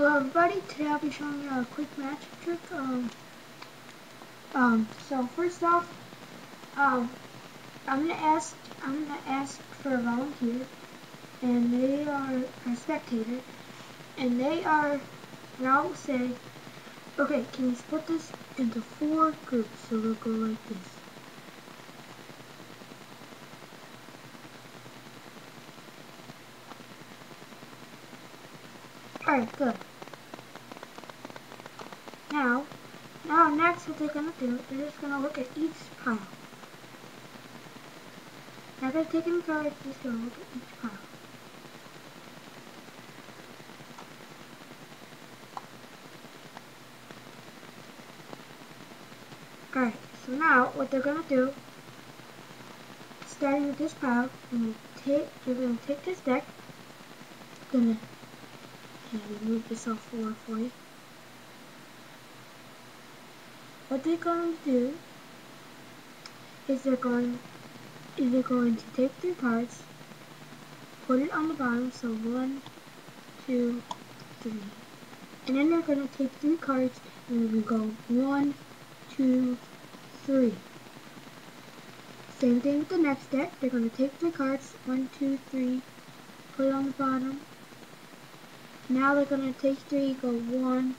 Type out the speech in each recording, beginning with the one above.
Hello everybody, today I'll be showing you a quick magic trick. Um, um, so first off, um, I'm gonna ask, I'm gonna ask for a volunteer, and they are a spectator, and they are, and I will say, okay, can you split this into four groups? So they'll go like this. Alright, good. Now, now next what they're going to do, they're just going to look at each pile. Now they're taking cards, just going to look at each pile. Alright, so now what they're going to do, starting with this pile, and take, you're going to take this deck, going to move this off forward for you. What they're going to do is they're going is they're going to take three cards, put it on the bottom, so one, two, three. And then they're going to take three cards and we go one, two, three. Same thing with the next deck. They're going to take three cards, one, two, three, put it on the bottom, now they're going to take three, go one,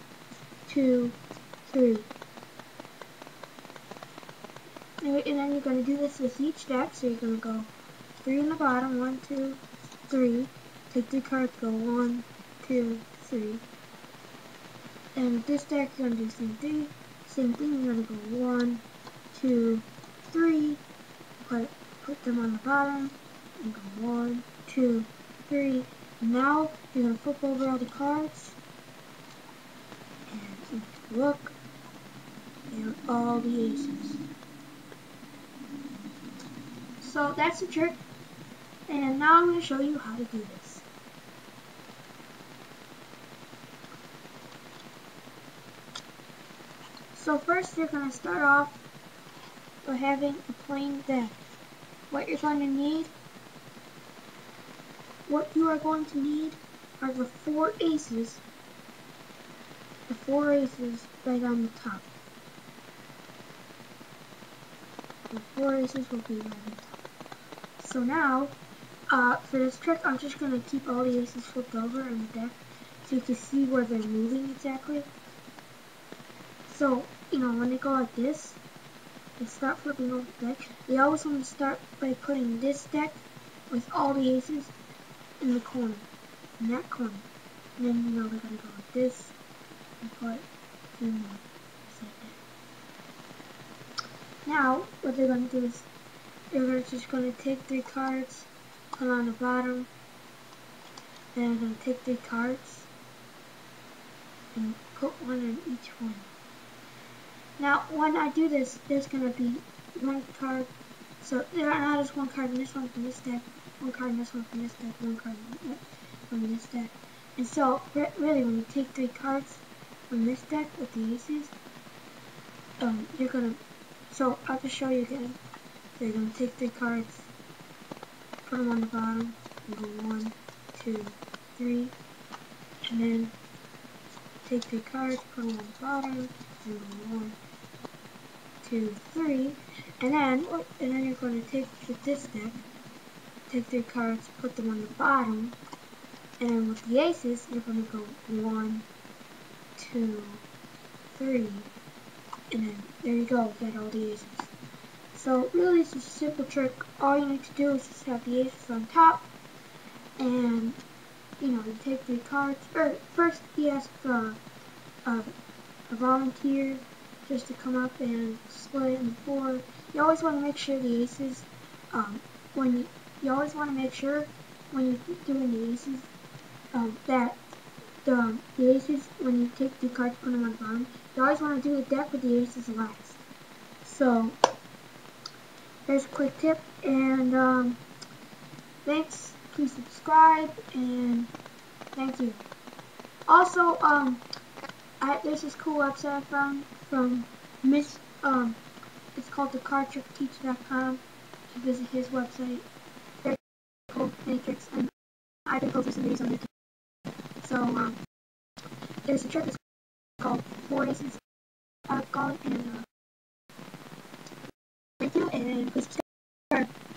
two, three. And then you're going to do this with each deck. So you're going to go three in the bottom, one, two, three. Take three cards, go one, two, three. And this deck, you're going to do the same thing. Same thing, you're going to go one, two, three. Put, put them on the bottom. And go one, two, three. Now you're going to flip over all the cards and look and all the aces. So that's the trick and now I'm going to show you how to do this. So first you're going to start off by having a plain deck. What you're going to need what you are going to need are the four aces. The four aces right on the top. The four aces will be right on top. So now, uh, for this trick, I'm just going to keep all the aces flipped over in the deck so you can see where they're moving exactly. So, you know, when they go like this, they start flipping over the deck. They always want to start by putting this deck with all the aces in the corner, in that corner. And then you know they're gonna go like this and put more, just like that. Now, what they're gonna do is they're just gonna take three cards, put on the bottom, and they're gonna take three cards and put one in each one. Now, when I do this, there's gonna be one card. So there are not just one card in this one from this deck, one card in this one from this deck, one card from this deck. And so, really, when you take three cards from this deck with the aces, um, you're gonna, so I'll just show you again. You're gonna take three cards, put them on the bottom, and go one, two, three, and then take three cards, put them on the bottom, and go one, two, three, and then, oh, and then you're going to take this deck, take three cards, put them on the bottom, and then with the aces, you're to go one, two, three, and then there you go, get all the aces. So really it's just a simple trick. All you need to do is just have the aces on top, and you know, you take three cards, or first you ask uh, a volunteer just to come up and split it in four. You always want to make sure the aces, um, when you you always want to make sure when you're doing the aces um, that the, the aces, when you take the cards put them on the bottom, you always want to do the deck with the aces last. So, there's a quick tip, and um, thanks, please subscribe, and thank you. Also, um, I, there's this cool website I found from Miss, um, it's called thecardtrickteacher.com. You visit his website Very cool matrix, and I've been posting some videos on YouTube. So, um, there's a trick that's called Four. Uh, call it and uh, you and subscribe.